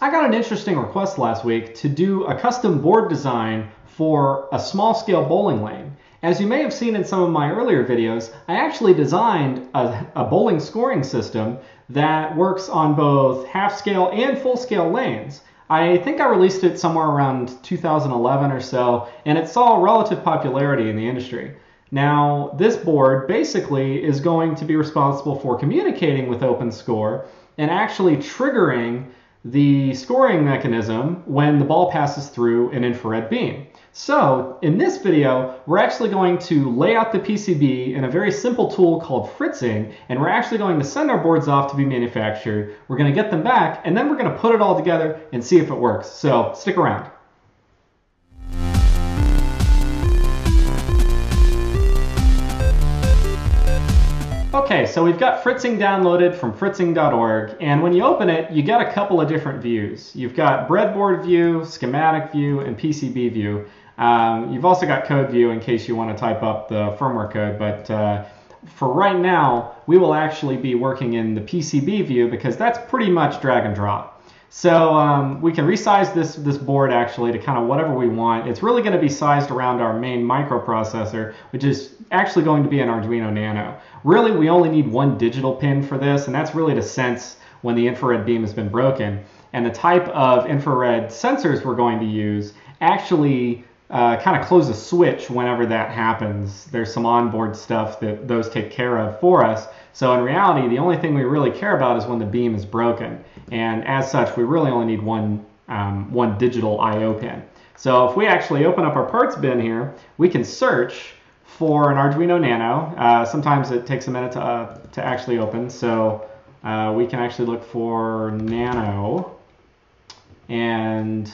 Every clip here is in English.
I got an interesting request last week to do a custom board design for a small scale bowling lane. As you may have seen in some of my earlier videos, I actually designed a, a bowling scoring system that works on both half scale and full scale lanes. I think I released it somewhere around 2011 or so, and it saw relative popularity in the industry. Now, this board basically is going to be responsible for communicating with OpenScore and actually triggering the scoring mechanism when the ball passes through an infrared beam. So in this video, we're actually going to lay out the PCB in a very simple tool called fritzing, and we're actually going to send our boards off to be manufactured. We're going to get them back, and then we're going to put it all together and see if it works. So stick around. Okay, so we've got Fritzing downloaded from fritzing.org, and when you open it, you get a couple of different views. You've got breadboard view, schematic view, and PCB view. Um, you've also got code view in case you want to type up the firmware code, but uh, for right now, we will actually be working in the PCB view because that's pretty much drag and drop. So um, we can resize this, this board actually to kind of whatever we want. It's really going to be sized around our main microprocessor, which is actually going to be an Arduino Nano. Really, we only need one digital pin for this, and that's really to sense when the infrared beam has been broken. And the type of infrared sensors we're going to use actually uh, kind of close a switch whenever that happens. There's some onboard stuff that those take care of for us. So in reality, the only thing we really care about is when the beam is broken. And as such, we really only need one, um, one digital I.O. pin. So if we actually open up our parts bin here, we can search for an Arduino Nano. Uh, sometimes it takes a minute to, uh, to actually open. So uh, we can actually look for Nano. And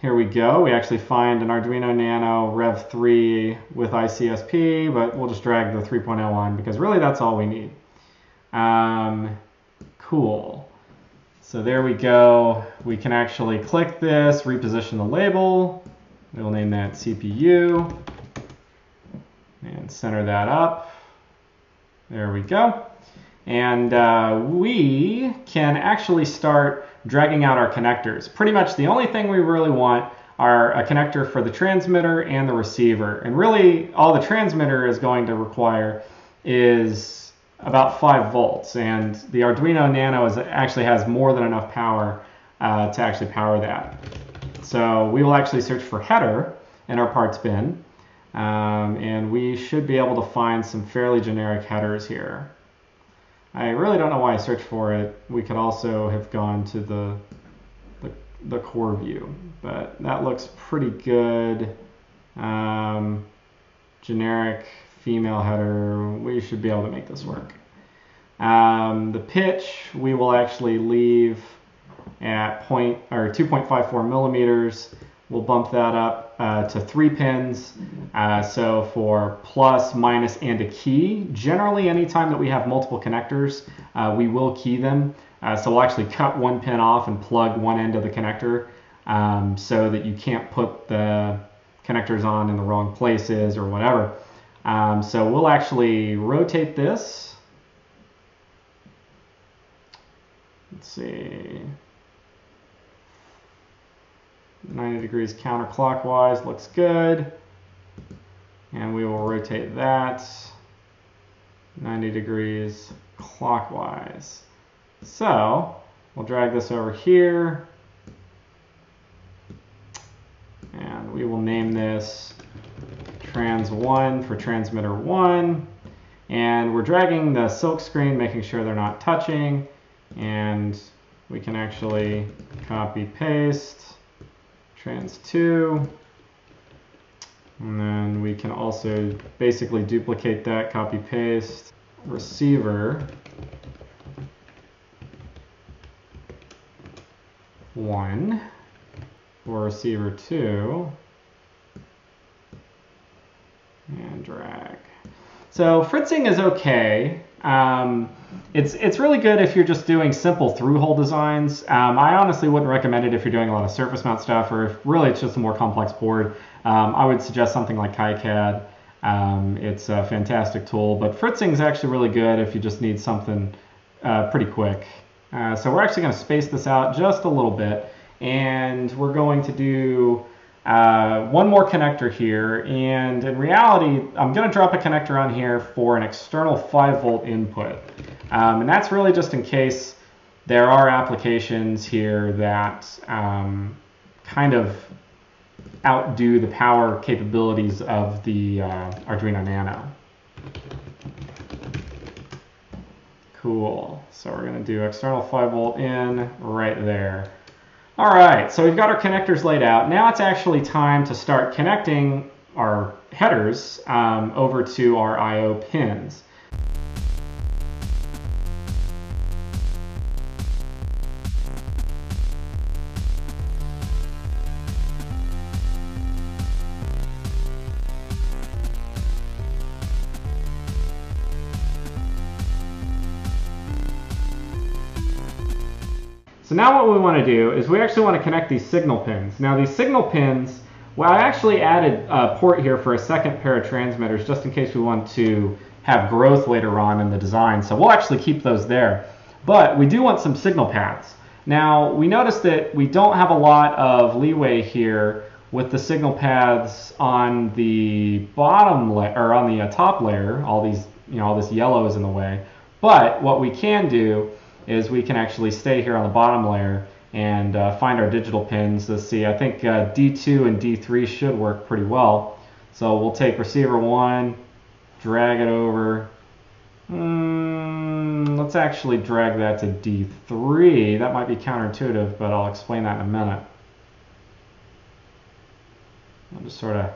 here we go. We actually find an Arduino Nano Rev 3 with ICSP, but we'll just drag the 3.0 on because really that's all we need. Um, cool. So there we go. We can actually click this, reposition the label. We'll name that CPU and center that up. There we go. And uh, we can actually start dragging out our connectors. Pretty much the only thing we really want are a connector for the transmitter and the receiver. And really all the transmitter is going to require is about 5 volts. And the Arduino Nano is, actually has more than enough power uh, to actually power that. So we will actually search for header in our parts bin. Um, and we should be able to find some fairly generic headers here. I really don't know why I searched for it. We could also have gone to the, the, the core view, but that looks pretty good. Um, generic female header, we should be able to make this work. Um, the pitch, we will actually leave at point or 2.54 millimeters. We'll bump that up uh, to three pins. Uh, so for plus, minus, and a key, generally anytime that we have multiple connectors, uh, we will key them. Uh, so we'll actually cut one pin off and plug one end of the connector um, so that you can't put the connectors on in the wrong places or whatever. Um, so we'll actually rotate this. Let's see. 90 degrees counterclockwise, looks good. And we will rotate that 90 degrees clockwise. So we'll drag this over here and we will name this trans 1 for transmitter 1 and we're dragging the silk screen making sure they're not touching. And we can actually copy paste trans 2. And then we can also basically duplicate that, copy paste, receiver, one for receiver two, and drag. So fritzing is okay. Um, it's it's really good if you're just doing simple through-hole designs. Um, I honestly wouldn't recommend it if you're doing a lot of surface mount stuff, or if really it's just a more complex board. Um, I would suggest something like KiCad. Um, it's a fantastic tool, but fritzing is actually really good if you just need something uh, pretty quick. Uh, so we're actually going to space this out just a little bit, and we're going to do uh, one more connector here. And in reality, I'm going to drop a connector on here for an external 5 volt input. Um, and that's really just in case there are applications here that um, kind of outdo the power capabilities of the uh, Arduino Nano. Cool. So we're going to do external 5 volt in right there. All right, so we've got our connectors laid out. Now it's actually time to start connecting our headers um, over to our I.O. pins. So now what we want to do is we actually want to connect these signal pins. Now these signal pins, well I actually added a port here for a second pair of transmitters just in case we want to have growth later on in the design. So we'll actually keep those there. But we do want some signal paths. Now we notice that we don't have a lot of leeway here with the signal paths on the bottom layer or on the uh, top layer. All these, you know, all this yellow is in the way. But what we can do is we can actually stay here on the bottom layer and uh, find our digital pins. Let's see, I think uh, D2 and D3 should work pretty well. So we'll take receiver 1, drag it over. Mm, let's actually drag that to D3. That might be counterintuitive, but I'll explain that in a minute. I'll just sort of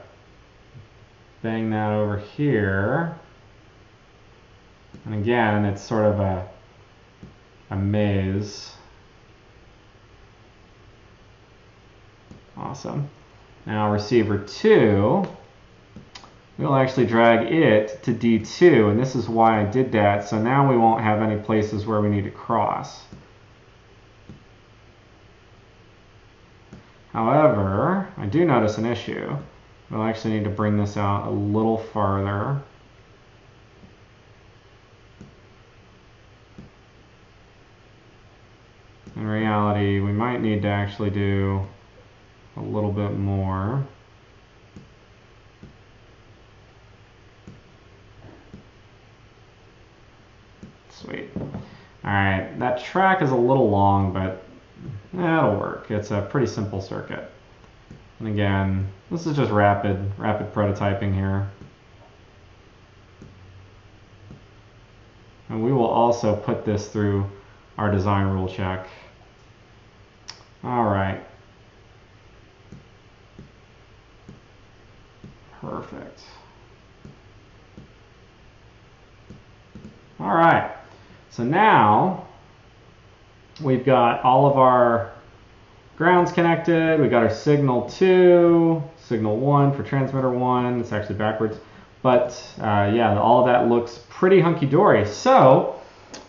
bang that over here. And again, it's sort of a a maze. Awesome. Now receiver 2, we'll actually drag it to D2, and this is why I did that, so now we won't have any places where we need to cross. However, I do notice an issue. We'll actually need to bring this out a little farther. In reality, we might need to actually do a little bit more. Sweet. Alright, that track is a little long, but that'll work. It's a pretty simple circuit. And again, this is just rapid, rapid prototyping here. And we will also put this through our design rule check. All right. Perfect. All right. So now we've got all of our grounds connected. We've got our signal 2, signal 1 for transmitter 1. It's actually backwards. But uh, yeah, all of that looks pretty hunky-dory. So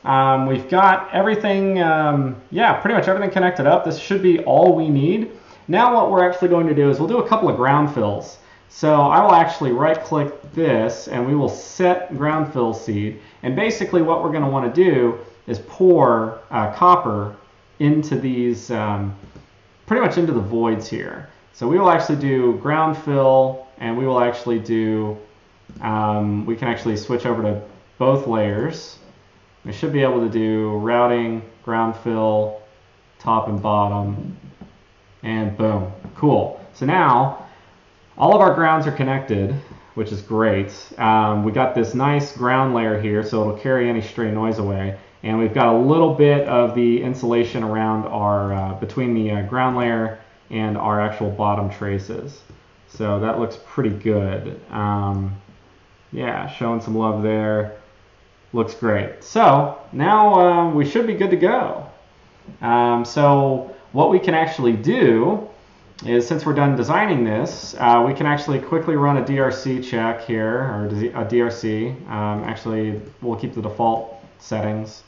um, we've got everything, um, yeah, pretty much everything connected up. This should be all we need. Now what we're actually going to do is we'll do a couple of ground fills. So I will actually right click this and we will set ground fill seed. And basically what we're going to want to do is pour uh, copper into these, um, pretty much into the voids here. So we will actually do ground fill and we will actually do, um, we can actually switch over to both layers. We should be able to do routing, ground fill, top and bottom, and boom, cool. So now all of our grounds are connected, which is great. Um, we got this nice ground layer here, so it'll carry any stray noise away. And we've got a little bit of the insulation around our, uh, between the uh, ground layer and our actual bottom traces. So that looks pretty good. Um, yeah, showing some love there. Looks great. So now um, we should be good to go. Um, so what we can actually do is since we're done designing this, uh, we can actually quickly run a DRC check here, or a DRC. Um, actually, we'll keep the default settings.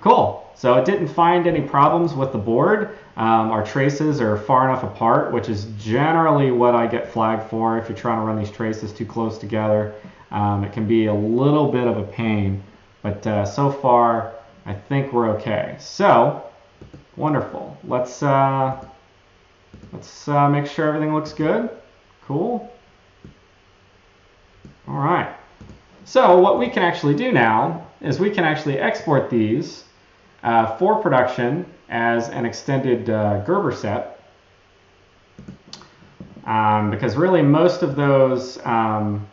Cool. So it didn't find any problems with the board. Um, our traces are far enough apart, which is generally what I get flagged for if you're trying to run these traces too close together. Um, it can be a little bit of a pain, but uh, so far I think we're okay. So, wonderful. Let's uh, let's uh, make sure everything looks good. Cool. All right. So what we can actually do now is we can actually export these uh, for production as an extended uh, Gerber set. Um, because really most of those, um,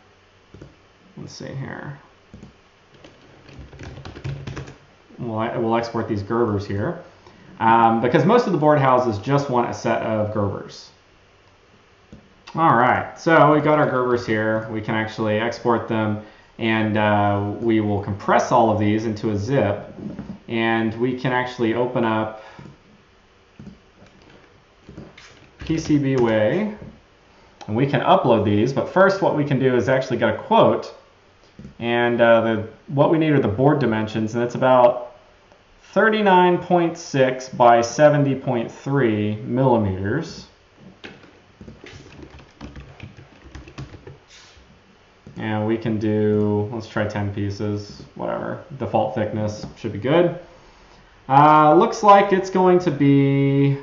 let's see here. We'll, we'll export these Gerbers here. Um, because most of the board houses just want a set of Gerbers. All right, so we got our Gerbers here. We can actually export them and uh, we will compress all of these into a zip and we can actually open up PCBWay and we can upload these but first what we can do is actually get a quote and uh, the, what we need are the board dimensions and it's about 39.6 by 70.3 millimeters And we can do, let's try 10 pieces, whatever. Default thickness should be good. Uh, looks like it's going to be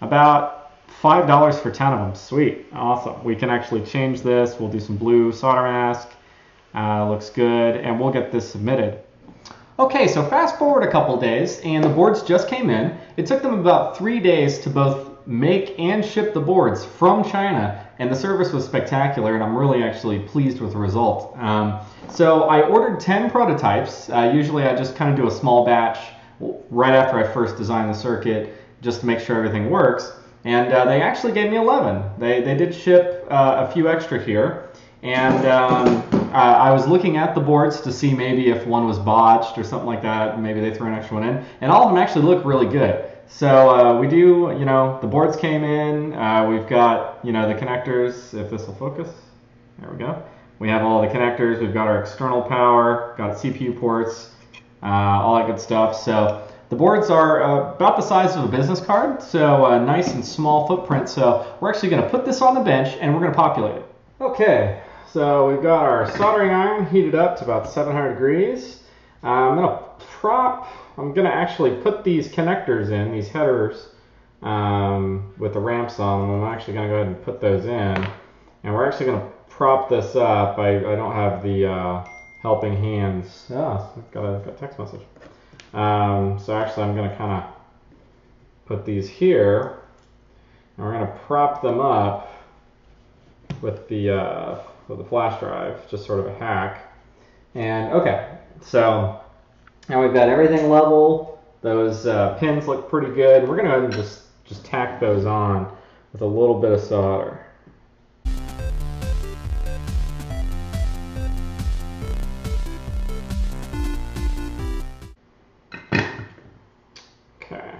about $5 for 10 of them. Sweet, awesome. We can actually change this. We'll do some blue solder mask. Uh, looks good, and we'll get this submitted. Okay, so fast forward a couple days, and the boards just came in. It took them about three days to both make and ship the boards from China, and the service was spectacular, and I'm really actually pleased with the result. Um, so I ordered 10 prototypes. Uh, usually I just kind of do a small batch right after I first design the circuit, just to make sure everything works. And uh, they actually gave me 11. They, they did ship uh, a few extra here. And um, I was looking at the boards to see maybe if one was botched or something like that. Maybe they threw an extra one in. And all of them actually look really good. So uh, we do, you know, the boards came in. Uh, we've got, you know, the connectors. If this will focus, there we go. We have all the connectors. We've got our external power, got CPU ports, uh, all that good stuff. So the boards are uh, about the size of a business card, so a nice and small footprint. So we're actually going to put this on the bench and we're going to populate it. Okay, so we've got our soldering iron heated up to about 700 degrees. Uh, I'm going to prop I'm going to actually put these connectors in, these headers um, with the ramps on them. I'm actually going to go ahead and put those in. And we're actually going to prop this up. I, I don't have the uh, helping hands. Oh, I've got a, got a text message. Um, so actually I'm going to kind of put these here. And we're going to prop them up with the, uh, with the flash drive, just sort of a hack. And okay, so now we've got everything level. Those uh, pins look pretty good. We're going to go ahead and just, just tack those on with a little bit of solder. Okay.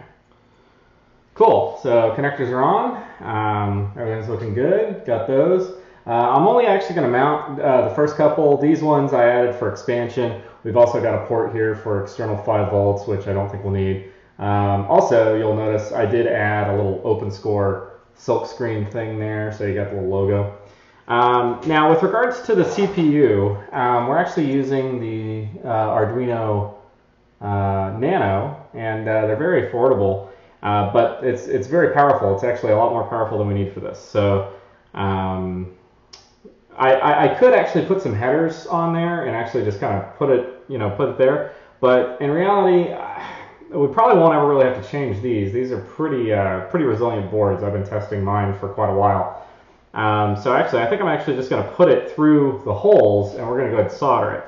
Cool. So connectors are on. Um, everything's looking good. Got those. Uh, I'm only actually going to mount uh, the first couple. These ones I added for expansion. We've also got a port here for external 5 volts, which I don't think we'll need. Um, also, you'll notice I did add a little open score silk screen thing there, so you got the little logo. Um, now, with regards to the CPU, um, we're actually using the uh, Arduino uh, Nano, and uh, they're very affordable, uh, but it's, it's very powerful. It's actually a lot more powerful than we need for this. So um, I, I, I, could actually put some headers on there and actually just kind of put it, you know, put it there. But in reality, we probably won't ever really have to change these. These are pretty, uh, pretty resilient boards. I've been testing mine for quite a while. Um, so actually, I think I'm actually just going to put it through the holes and we're going to go ahead and solder it.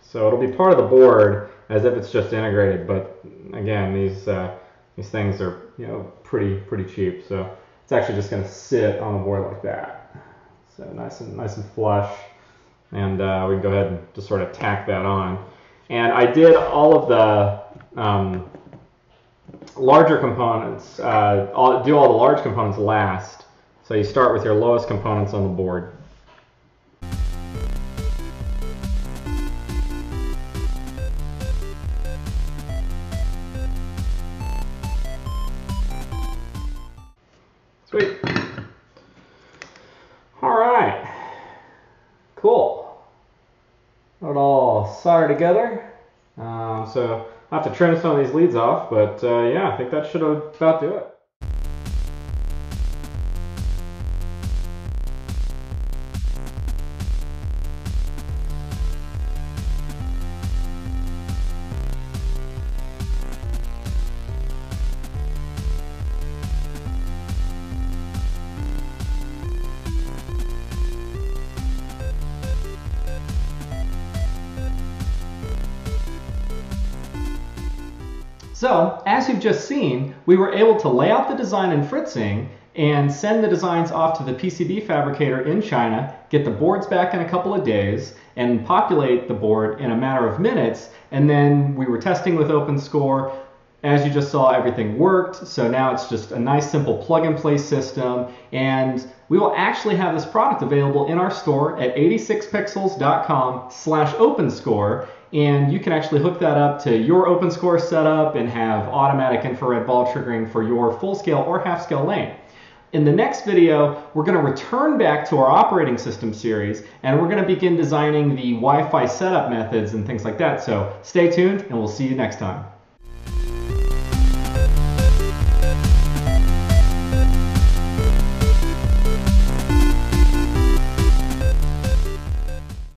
So it'll be part of the board as if it's just integrated. But again, these, uh, these things are, you know, pretty, pretty cheap. So it's actually just going to sit on the board like that. So nice and nice and flush. And uh, we can go ahead and just sort of tack that on. And I did all of the um, larger components, uh, all, do all the large components last. So you start with your lowest components on the board. Solder together. so I'll have to trim some of these leads off, but uh, yeah, I think that should about do it. So, as you've just seen, we were able to lay out the design in Fritzing and send the designs off to the PCB fabricator in China, get the boards back in a couple of days, and populate the board in a matter of minutes. And then we were testing with OpenScore. As you just saw, everything worked. So now it's just a nice, simple plug and play system. And we will actually have this product available in our store at 86pixels.com slash OpenScore and you can actually hook that up to your OpenScore setup and have automatic infrared ball triggering for your full scale or half scale lane. In the next video, we're going to return back to our operating system series and we're going to begin designing the Wi-Fi setup methods and things like that. So stay tuned and we'll see you next time.